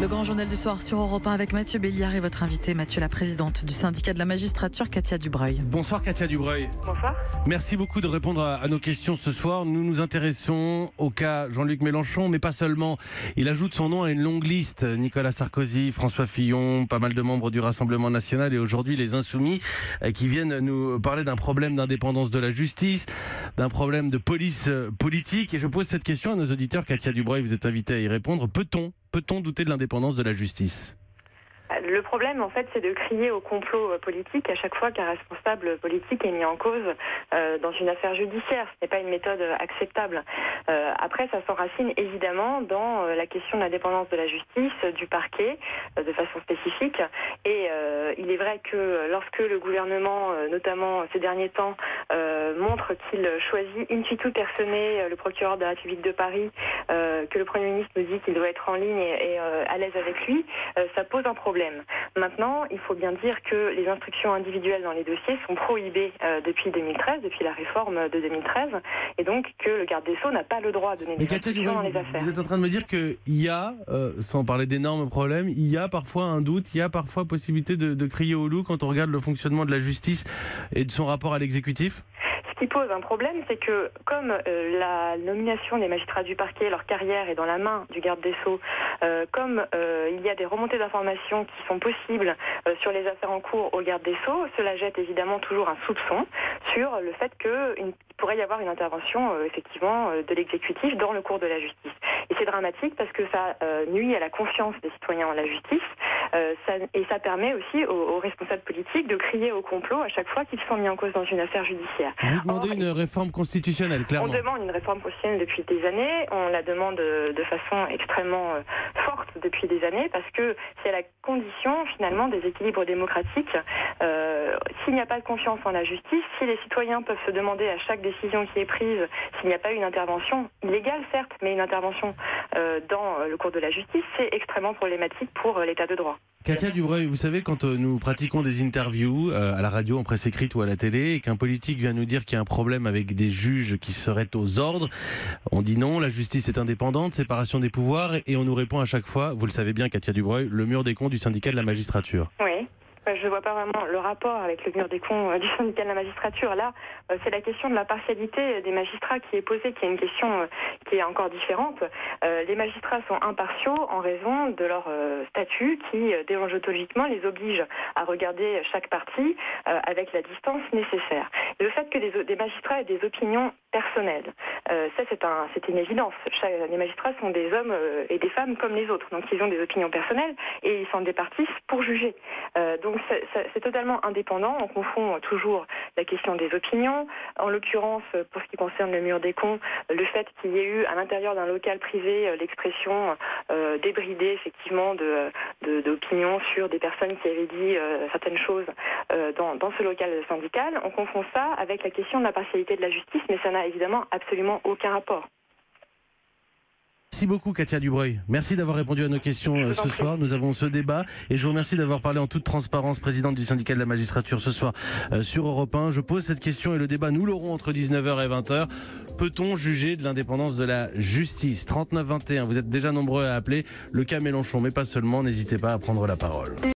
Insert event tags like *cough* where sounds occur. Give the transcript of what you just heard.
Le grand journal du soir sur Europe 1 avec Mathieu Béliard et votre invité Mathieu, la présidente du syndicat de la magistrature, Katia Dubreuil. Bonsoir Katia Dubreuil. Bonsoir. Merci beaucoup de répondre à, à nos questions ce soir. Nous nous intéressons au cas Jean-Luc Mélenchon, mais pas seulement. Il ajoute son nom à une longue liste. Nicolas Sarkozy, François Fillon, pas mal de membres du Rassemblement national et aujourd'hui les Insoumis euh, qui viennent nous parler d'un problème d'indépendance de la justice, d'un problème de police euh, politique. Et je pose cette question à nos auditeurs. Katia Dubreuil, vous êtes invité à y répondre. Peut-on peut-on douter de l'indépendance de la justice? Le problème, en fait, c'est de crier au complot euh, politique à chaque fois qu'un responsable politique est mis en cause euh, dans une affaire judiciaire. Ce n'est pas une méthode euh, acceptable. Après, ça s'enracine évidemment dans la question de l'indépendance de la justice, du parquet, de façon spécifique. Et il est vrai que lorsque le gouvernement, notamment ces derniers temps, montre qu'il choisit in situ personné euh, le procureur de la République de Paris, euh, que le Premier ministre nous dit qu'il doit être en ligne et, et, euh, à l'aise avec lui, euh, ça pose un problème. Maintenant, il faut bien dire que les instructions individuelles dans les dossiers sont prohibées euh, depuis 2013, depuis la réforme de 2013, et donc que le garde des Sceaux n'a pas le droit de donner des instructions dans les affaires. vous êtes en train de me dire qu'il y a, euh, sans parler d'énormes problèmes, il y a parfois un doute, il y a parfois possibilité de, de crier au loup quand on regarde le fonctionnement de la justice et de son rapport à l'exécutif? Qui pose un problème, c'est que comme euh, la nomination des magistrats du parquet, leur carrière est dans la main du garde des Sceaux, euh, comme euh, il y a des remontées d'informations qui sont possibles sur les affaires en cours au garde des Sceaux, cela jette évidemment toujours un soupçon sur le fait qu'il pourrait y avoir une intervention effectivement de l'exécutif dans le cours de la justice. Et c'est dramatique parce que ça nuit à la confiance des citoyens en la justice ça, et ça permet aussi aux, aux responsables politiques de crier au complot à chaque fois qu'ils sont mis en cause dans une affaire judiciaire. Vous demandez Or, une réforme constitutionnelle, on clairement. demande une réforme constitutionnelle depuis des années, on la demande euh, de façon extrêmement euh, forte depuis des années parce que c'est la condition finalement des équilibres démocratiques. Euh, s'il n'y a pas de confiance en la justice, si les citoyens peuvent se demander à chaque décision qui est prise s'il n'y a pas une intervention illégale certes, mais une intervention euh, dans le cours de la justice, c'est extrêmement problématique pour euh, l'état de droit. Katia Dubreuil, vous savez, quand euh, nous pratiquons des interviews euh, à la radio, en presse écrite ou à la télé, et qu'un politique vient nous dire qu'il y a un problème avec des juges qui seraient aux ordres, on dit non, la justice est indépendante, séparation des pouvoirs, et on nous répond à chaque fois, vous le savez bien, Katia Dubreuil, le mur des cons du syndicat de la magistrature. Oui. Je ne vois pas vraiment le rapport avec le mur des cons euh, *laughs* du syndicat de la magistrature. Là, euh, c'est la question de la partialité des magistrats qui est posée, qui est une question euh, qui est encore différente. Les magistrats sont impartiaux en raison de leur statut qui, déontologiquement, les oblige à regarder chaque partie avec la distance nécessaire. Le fait que des, des magistrats aient des opinions personnelles, ça c'est un, c'est une évidence. Les magistrats sont des hommes et des femmes comme les autres, donc ils ont des opinions personnelles et ils s'en départissent pour juger. Donc c'est- totalement indépendant. On confond toujours la question des opinions. En l'occurrence, pour ce qui concerne le mur des cons, le fait qu'il y ait eu à l'intérieur d'un local privé euh, l'expression euh, débridée effectivement de d'opinions sur des personnes qui avaient dit euh, certaines choses dans, dans ce local syndical, on confond ça avec la question de la partialité de la justice, mais ça n'a évidemment absolument aucun rapport. Merci beaucoup Katia Dubreuil. Merci d'avoir répondu à nos questions euh, ce soir. Nous avons ce débat et je vous remercie d'avoir parlé en toute transparence, présidente du syndicat de la magistrature ce soir euh, sur Europe 1. Je pose cette question et le débat, nous l'aurons entre 19h et 20h. Peut-on juger de l'indépendance de la justice? 39-21, vous êtes déjà nombreux à appeler le cas Mélenchon, mais pas seulement. N'hésitez pas à prendre la parole.